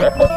Oh!